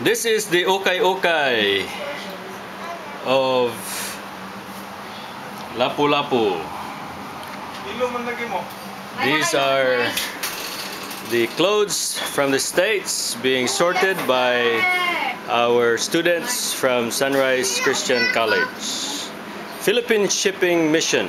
This is the okay okay of Lapu-Lapu. These are the clothes from the States being sorted by our students from Sunrise Christian College. Philippine Shipping Mission.